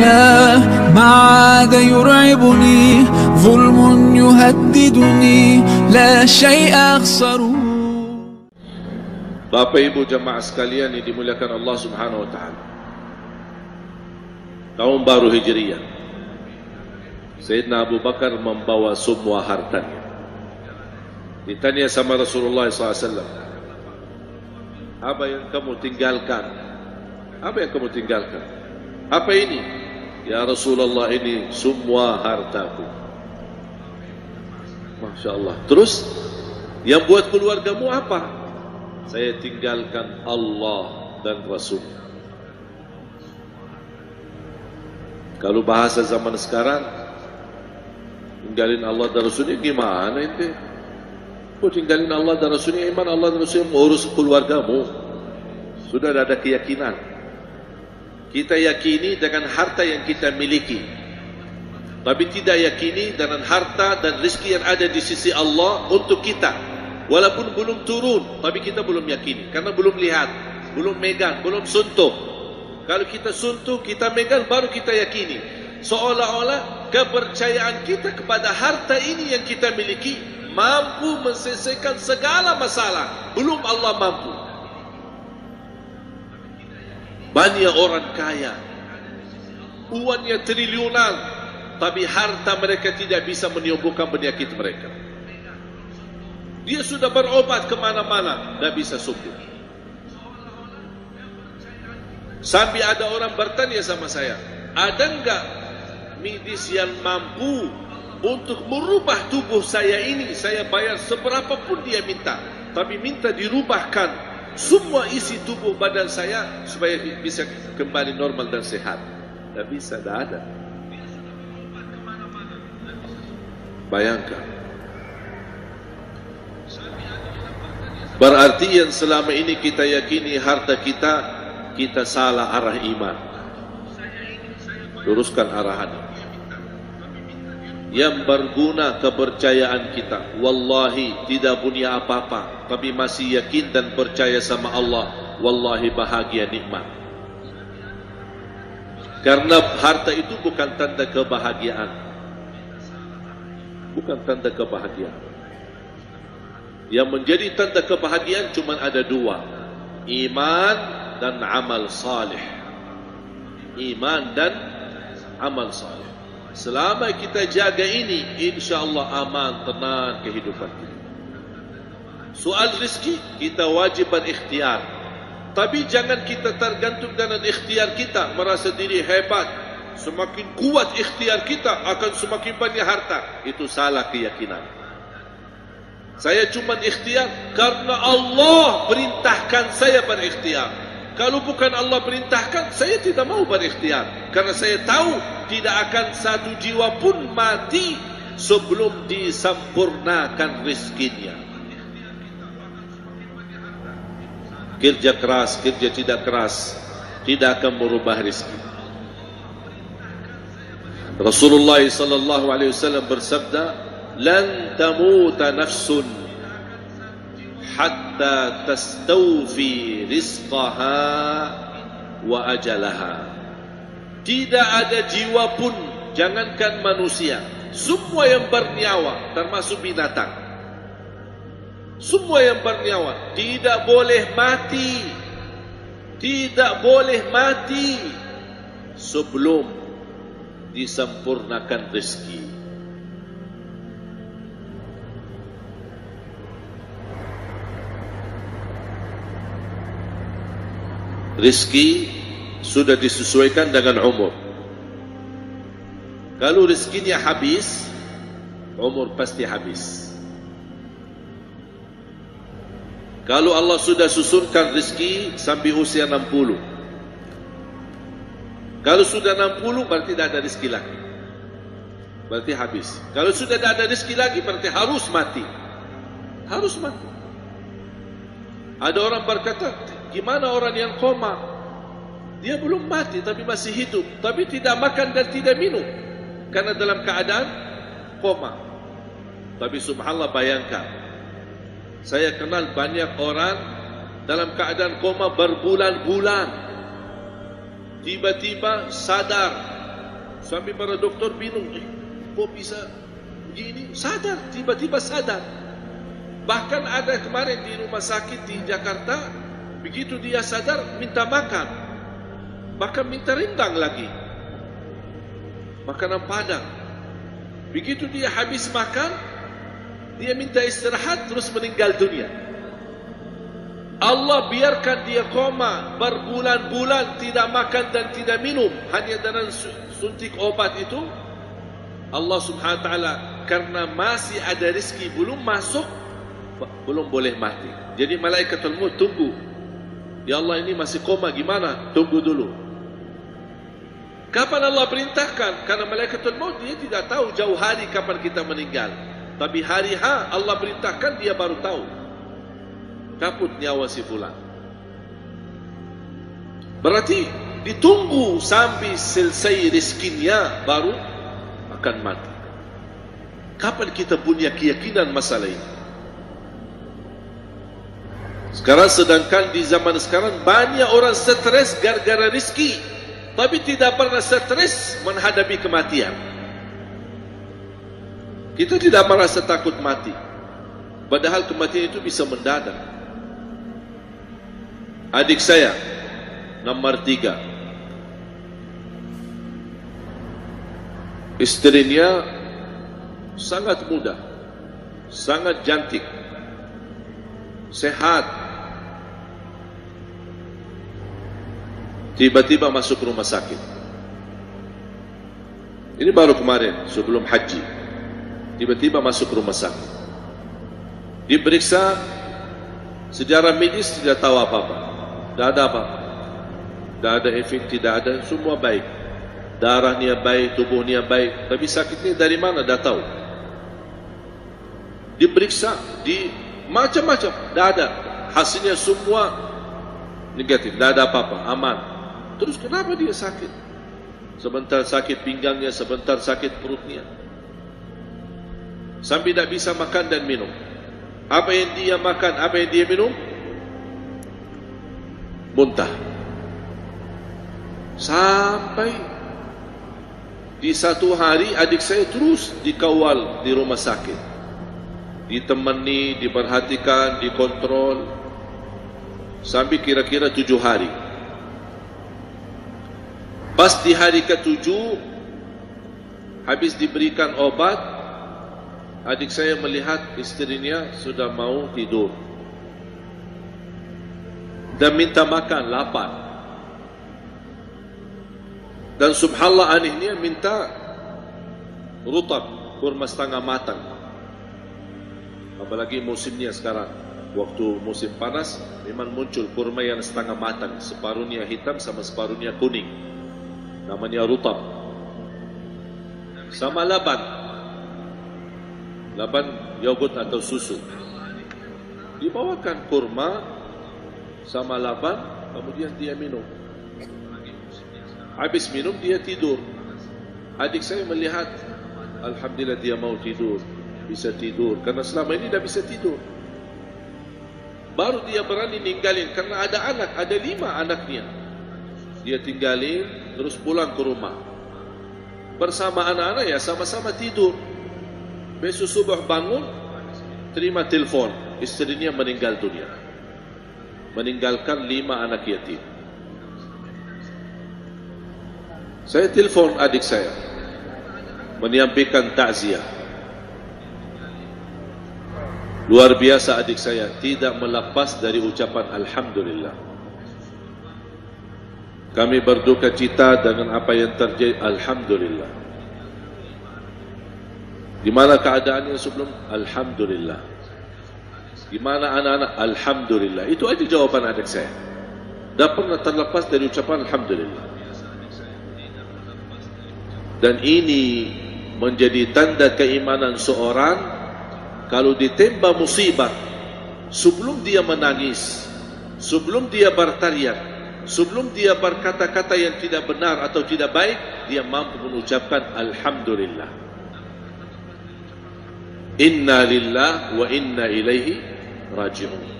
الله ما عاد يرعبني ظلم يهددني لا شيء أخسره Bapak Ibu jemaah sekalian yang dimuliakan Allah Subhanahu wa taala. Tahun baru Hijriah. Sayyidina Abu Bakar membawa semua hartanya. Ditanya sama Rasulullah SAW. Apa yang kamu tinggalkan? Apa yang kamu tinggalkan? Apa ini? Ya Rasulullah ini semua hartaku. Masya Allah. Terus yang buat keluargamu apa? Saya tinggalkan Allah dan Rasul. Kalau bahasa zaman sekarang, tinggalin Allah dan Rasulnya gimana itu? Kau tinggalin Allah dan Rasulnya, iman Allah dan Rasulnya mengurus keluargamu. Sudah ada keyakinan. Kita yakini dengan harta yang kita miliki. Tapi tidak yakini dengan harta dan rezeki yang ada di sisi Allah untuk kita. Walaupun belum turun, tapi kita belum yakini. Karena belum lihat, belum megang, belum sentuh. Kalau kita sentuh, kita megang, baru kita yakini. Seolah-olah kepercayaan kita kepada harta ini yang kita miliki, mampu menyelesaikan segala masalah. Belum Allah mampu. Banyak orang kaya. Uangnya triliunan. Tapi harta mereka tidak bisa menyembuhkan penyakit mereka. Dia sudah berobat kemana-mana, tidak bisa sembuh. Sampai ada orang bertanya sama saya, ada enggak medis yang mampu untuk merubah tubuh saya ini? Saya bayar seberapa pun dia minta, tapi minta dirubahkan semua isi tubuh badan saya supaya bisa kembali normal dan sehat. Tidak bisa, tidak ada. Bayangkan. Berarti yang selama ini kita yakini harta kita kita salah arah iman. Luruskan arahan. Yang berguna kepercayaan kita. Wallahi tidak punya apa-apa. Tapi masih yakin dan percaya sama Allah. Wallahi bahagia nikmat. Karena harta itu bukan tanda kebahagiaan. Bukan tanda kebahagiaan. Yang menjadi tanda kebahagiaan cuma ada dua. Iman dan amal salih. Iman dan amal salih. Selama kita jaga ini, insya Allah aman, tenang kehidupan kita. Soal rezeki, kita wajib berikhtiar. Tapi jangan kita tergantung dengan ikhtiar kita, merasa diri hebat. Semakin kuat ikhtiar kita, akan semakin banyak harta. Itu salah keyakinan. Saya cuma ikhtiar karena Allah perintahkan saya berikhtiar. Kalau bukan Allah perintahkan, saya tidak mau berikhtiar. Karena saya tahu tidak akan satu jiwa pun mati sebelum disempurnakan rizkinya. Kerja keras, kerja tidak keras, tidak akan merubah rizki. Rasulullah sallallahu alaihi wasallam bersabda, "Lan tamuta nafsun hatta tastawfi rizqaha wa ajalaha tidak ada jiwa pun jangankan manusia semua yang bernyawa termasuk binatang. Semua yang bernyawa tidak boleh mati. Tidak boleh mati sebelum disempurnakan rezeki. Rizki sudah disesuaikan dengan umur. Kalau rizkinya habis, umur pasti habis. Kalau Allah sudah susunkan rizki sampai usia 60. Kalau sudah 60 berarti tidak ada rizki lagi. Berarti habis. Kalau sudah tidak ada rizki lagi berarti harus mati. Harus mati. Ada orang berkata, Gimana orang yang koma? Dia belum mati tapi masih hidup. Tapi tidak makan dan tidak minum. Karena dalam keadaan koma. Tapi subhanallah bayangkan. Saya kenal banyak orang dalam keadaan koma berbulan-bulan. Tiba-tiba sadar Sambil para doktor bingung, eh, kok bisa begini? Sadar, tiba-tiba sadar. Bahkan ada kemarin di rumah sakit di Jakarta, begitu dia sadar, minta makan. Bahkan minta rendang lagi. Makanan padang. Begitu dia habis makan, dia minta istirahat terus meninggal dunia. Allah biarkan dia koma berbulan-bulan tidak makan dan tidak minum hanya dengan suntik obat itu Allah Subhanahu wa taala karena masih ada rezeki belum masuk belum boleh mati. Jadi malaikatul maut tunggu. Ya Allah ini masih koma gimana? Tunggu dulu. Kapan Allah perintahkan? Karena malaikatul maut dia tidak tahu jauh hari kapan kita meninggal. Tapi hari ha Allah perintahkan dia baru tahu caput nyawa si fulan. Berarti ditunggu sampai selesai rezekinya baru akan mati. Kapan kita punya keyakinan masalah ini? Sekarang sedangkan di zaman sekarang banyak orang stres gara-gara rezeki tapi tidak pernah stres menghadapi kematian. Kita tidak merasa takut mati. Padahal kematian itu bisa mendadak adik saya nomor tiga istrinya sangat muda sangat cantik sehat tiba-tiba masuk rumah sakit. Ini baru kemarin sebelum haji. Tiba-tiba masuk rumah sakit. Diperiksa sejarah medis tidak tahu apa-apa. Tidak ada apa Tidak ada efek, tidak ada. Semua baik. Darahnya baik, tubuhnya baik. Tapi sakitnya dari mana? Dah tahu. Diperiksa Di macam-macam. Tidak ada. Hasilnya semua Negatif, tidak ada apa-apa, aman Terus kenapa dia sakit? Sebentar sakit pinggangnya Sebentar sakit perutnya. Sampai tidak bisa makan dan minum. Apa yang dia makan, apa yang dia minum? Muntah. Sampai di satu hari adik saya terus dikawal di rumah sakit. Ditemani, diperhatikan, dikontrol. Sampai kira-kira tujuh hari pas di hari ketujuh habis diberikan obat adik saya melihat istrinya sudah mau tidur dan minta makan lapar. Dan subhanallah anehnya minta rutab kurma setengah matang. Apalagi musimnya sekarang. Waktu musim panas memang muncul kurma yang setengah matang, separuhnya hitam sama separuhnya kuning. Namanya rutab. Sama laban. Laban yogurt atau susu. Dibawakan kurma sama laban kemudian dia minum. Habis minum dia tidur. Adik saya melihat alhamdulillah dia mau tidur. Bisa tidur. Karena selama ini dah bisa tidur. Baru dia berani ninggalin. Karena ada anak ada lima anaknya. Dia tinggalin terus pulang ke rumah bersama anak-anak ya sama-sama tidur besok subuh bangun terima telefon istrinya meninggal dunia meninggalkan lima anak yatim. Saya telefon adik saya menyampaikan takziah. Luar biasa adik saya tidak melepas dari ucapan alhamdulillah. Kami berduka cita dengan apa yang terjadi. Alhamdulillah. Di mana keadaannya sebelum? Alhamdulillah. Di mana anak-anak? Alhamdulillah. Itu aja jawaban adik saya. Dan pernah terlepas dari ucapan Alhamdulillah. Dan ini Menjadi tanda keimanan seorang Kalau ditembak musibah Sebelum dia menangis Sebelum dia bertarian Sebelum dia berkata-kata yang tidak benar Atau tidak baik Dia mampu mengucapkan Alhamdulillah Inna lillah wa inna ilaihi راجعون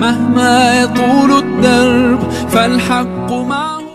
مهما يطول الدرب فالحق معه